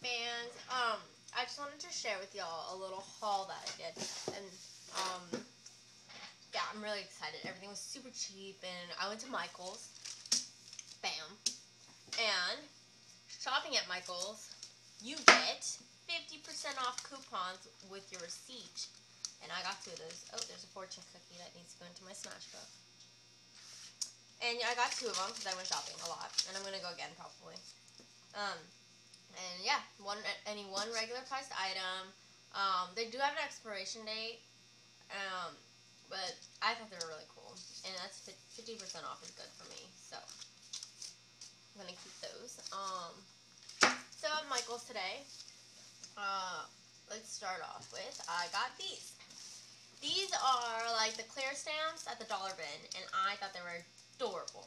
fans. Um, I just wanted to share with y'all a little haul that I did, and um, yeah, I'm really excited. Everything was super cheap, and I went to Michael's. Bam, and shopping at Michael's, you get 50% off coupons with your receipt. And I got two of those. Oh, there's a fortune cookie that needs to go into my smash book. And yeah, I got two of them because I went shopping a lot, and I'm gonna go again probably. Um, and yeah, one any one regular priced item. Um, they do have an expiration date, um, but I thought they were really cool, and that's fifty percent off is good for me. So I'm gonna keep those. Um, so Michael's today, uh, let's start off with I got these. These are like the clear stamps at the dollar bin, and I thought they were adorable.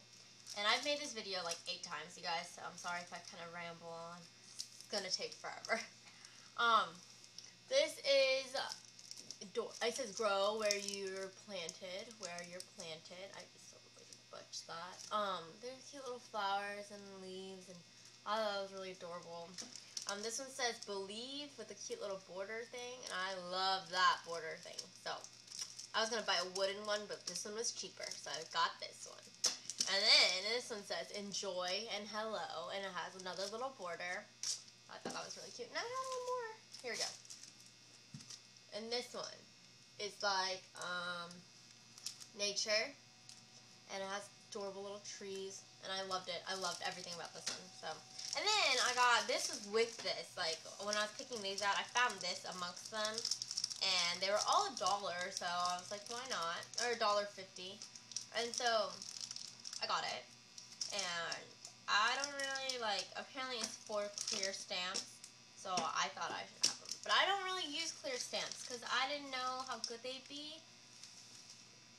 And I've made this video like eight times, you guys, so I'm sorry if I kind of ramble on. Gonna take forever. Um, this is, it says grow where you're planted, where you're planted. I just totally butched that. Um, there's cute little flowers and leaves, and all thought that was really adorable. Um, this one says believe with a cute little border thing, and I love that border thing. So, I was to buy a wooden one, but this one was cheaper, so I got this one. And then this one says enjoy and hello, and it has another little border. I thought that was really cute. Now I got one more. Here we go. And this one is like um, nature, and it has adorable little trees, and I loved it. I loved everything about this one. So, and then I got this was with this. Like when I was picking these out, I found this amongst them, and they were all a dollar. So I was like, why not? Or a dollar fifty. And so I got it. And I don't really, like, apparently it's for clear stamps. So I thought I should have them. But I don't really use clear stamps because I didn't know how good they'd be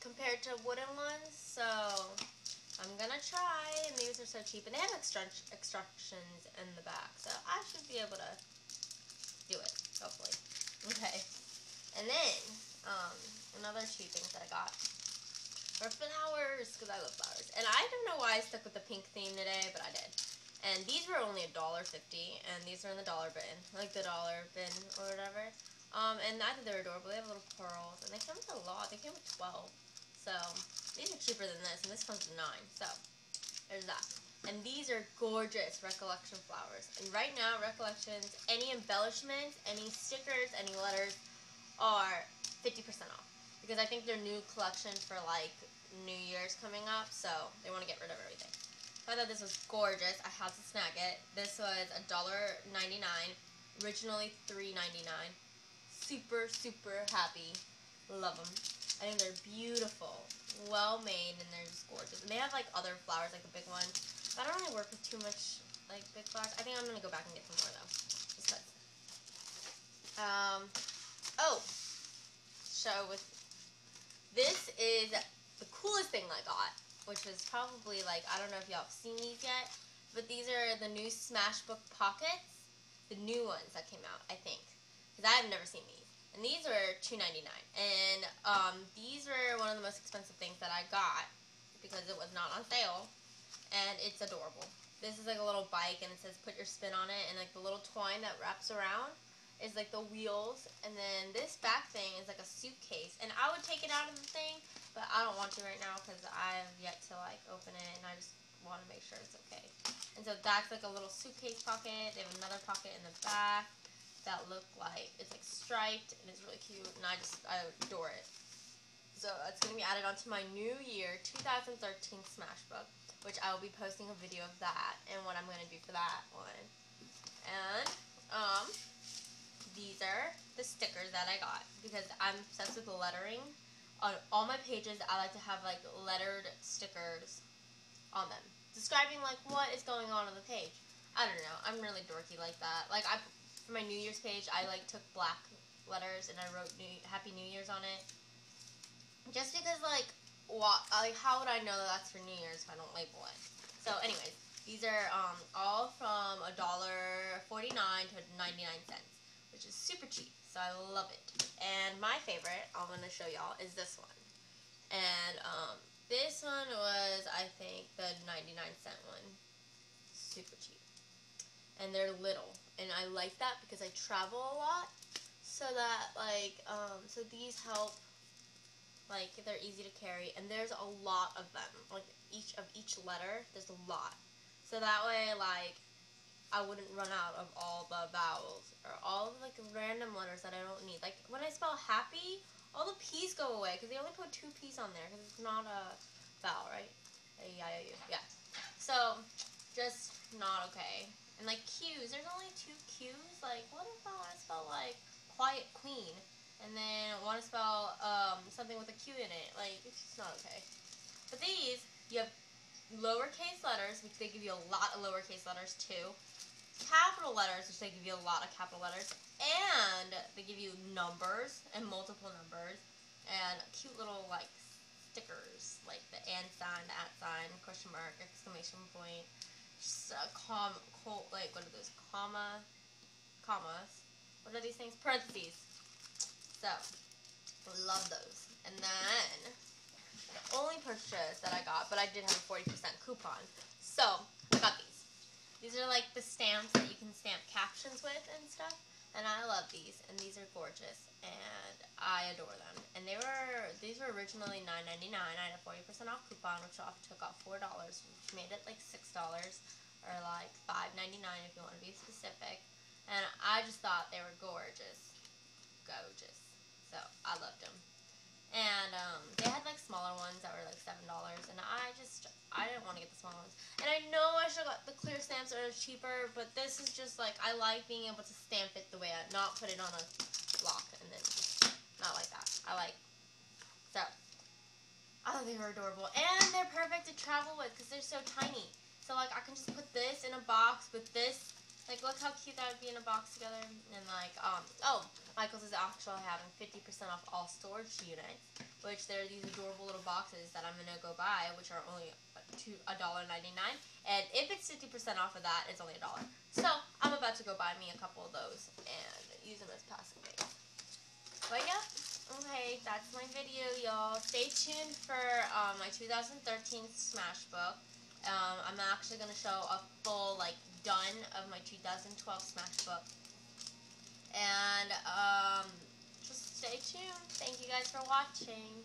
compared to wooden ones. So I'm to try. And these are so cheap. And they have instructions in the back. So I should be able to do it, hopefully. Okay. And then, um, another two things that I got or flowers, because I love flowers. And I don't know why I stuck with the pink theme today, but I did. And these were only a dollar fifty, and these are in the dollar bin, like the dollar bin or whatever. Um, and I think they're adorable. They have little pearls, and they come with a lot. They came with 12. So, these are cheaper than this, and this comes with 9. So, there's that. And these are gorgeous Recollection flowers. And right now, Recollections, any embellishments, any stickers, any letters are 50% off because I think their new collection for like New Year's coming up, so they want to get rid of everything. I thought this was gorgeous. I had to snag it. This was a dollar ninety nine, originally three ninety nine. Super super happy. Love them. I think they're beautiful, well made, and they're just gorgeous. And they have like other flowers, like the big ones. I don't really work with too much like big flowers. I think I'm gonna go back and get some more though. Just Um. Oh. Show with this is the coolest thing I got, which is probably like, I don't know if y'all have seen these yet, but these are the new Smashbook Pockets, the new ones that came out, I think, because I have never seen these. And these are $2.99, and um, these were one of the most expensive things that I got because it was not on sale, and it's adorable. This is like a little bike, and it says put your spin on it, and like the little twine that wraps around is like the wheels, and then this back thing is like a suitcase. And I would take it out of the thing, but I don't want to right now because I have yet to like open it, and I just want to make sure it's okay. And so that's like a little suitcase pocket. They have another pocket in the back that look like it's like striped and it's really cute, and I just I adore it. So it's going to be added onto my new year 2013 Smashbook, which I will be posting a video of that and what I'm going to do for that one. And um, these are the stickers that I got because I'm obsessed with lettering. On all my pages, I like to have like lettered stickers on them, describing like what is going on on the page. I don't know. I'm really dorky like that. Like I, for my New Year's page, I like took black letters and I wrote New, Happy New Year's on it. Just because like, what? Like how would I know that that's for New Year's if I don't label it? So, anyways, these are um, all from a dollar forty-nine to ninety-nine cents which is super cheap. So I love it. And my favorite, I'm going to show y'all, is this one. And um, this one was, I think, the 99 cent one. Super cheap. and they're little. And I like that because I travel a lot. So that, like, um, so these help, like, they're easy to carry. And there's a lot of them. Like, each of each letter, there's a lot. So that way, like, I wouldn't run out of all the vowels or like random letters that I don't need. Like when I spell happy, all the P's go away because they only put two P's on there because it's not a vowel, right? A, I, O, U. Yeah. So, just not okay. And like Q's, there's only two Q's. Like, what if I want to spell like quiet queen and then want to spell um, something with a Q in it? Like, it's just not okay. But these, you have lowercase letters, they give you a lot of lowercase letters too capital letters, which they give you a lot of capital letters, and they give you numbers and multiple numbers, and cute little like stickers, like the and sign, the at sign, question mark, exclamation point, just a com, col, like what are those, comma, commas, what are these things, parentheses. So, love those. And then, the only purchase that I got, but I did have a 40% coupon, so. These are like the stamps that you can stamp captions with and stuff. And I love these, and these are gorgeous, and I adore them. And they were, these were originally $9.99. I had a 40% off coupon, which off took off $4, which made it like $6, or like $5.99 if you want to be specific. And I just thought they were gorgeous. Gorgeous. So, I loved them. And um, they had like smaller ones that were like seven dollars, and I just I didn't want to get the small ones. And I know I should have got the clear stamps that are cheaper, but this is just like I like being able to stamp it the way I not put it on a block and then not like that. I like so. I Oh, they were adorable, and they're perfect to travel with because they're so tiny. So like I can just put this in a box with this like, look how cute that would be in a box together. And, like, um, oh, Michael's is actually having 50% off all storage units, which there are these adorable little boxes that I'm going to go buy, which are only $1.99. And if it's 50% off of that, it's only a dollar. So, I'm about to go buy me a couple of those and use them as plastic bags. But, yeah. Okay, that's my video, y'all. Stay tuned for um, my 2013 Smash book. Um, I'm actually going to show a full, like, done of my 2012 Smash book. And, um, just stay tuned. Thank you guys for watching.